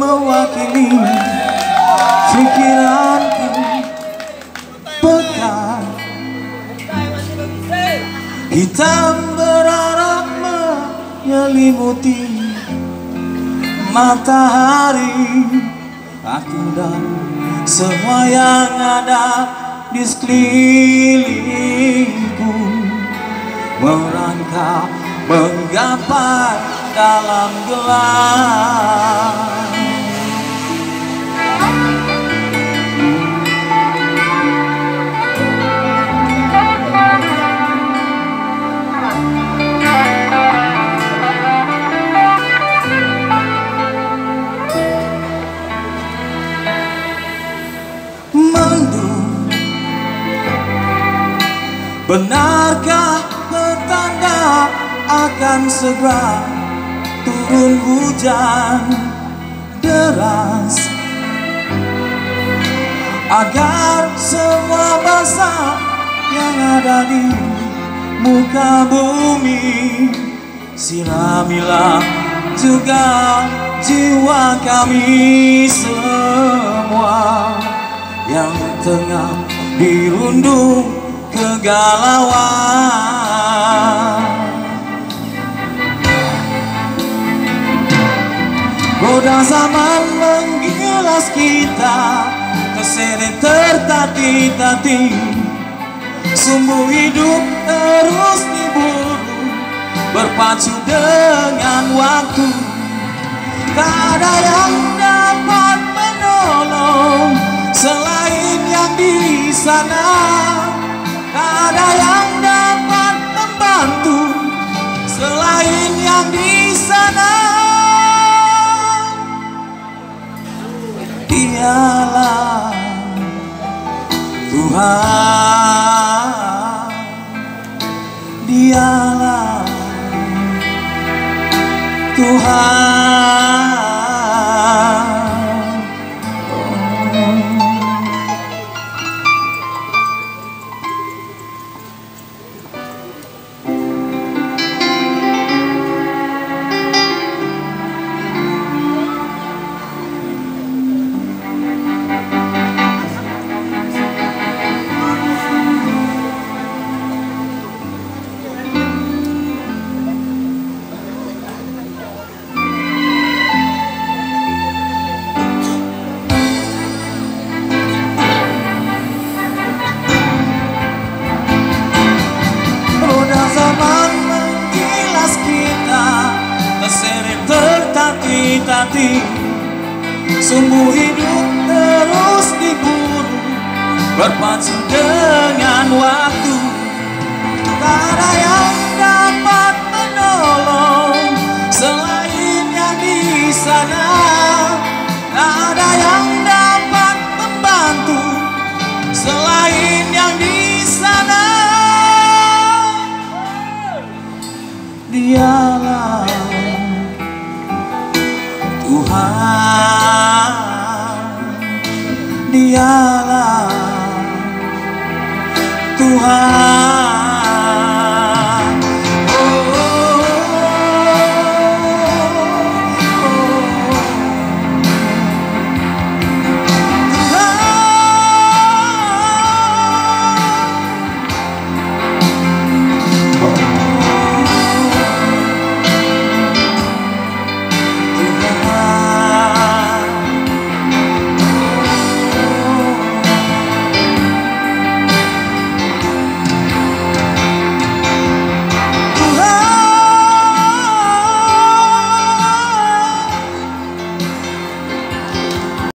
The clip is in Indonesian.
mewakili pikiranku pekat. Hitam berarap menyelimuti matahari. Aku dan semua yang ada di sekelilingku Merangkak menggapai dalam gelap Benarkah petanda akan segera turun hujan deras? Agar semua basah yang ada di muka bumi Siramilah juga jiwa kami semua yang tengah dirundung kegalauan. Roda zaman menggilas kita Terseret tertati-tati Sumbu hidup terus diburu Berpacu dengan waktu. Tak ada yang yang di sana. Dialah Tuhan. Dialah Tuhan tertati-tati Sumbu hidup terus diburu Berpacu dengan waktu. Tak ada yang dapat menolong Selain yang di sana Dialah Tuhan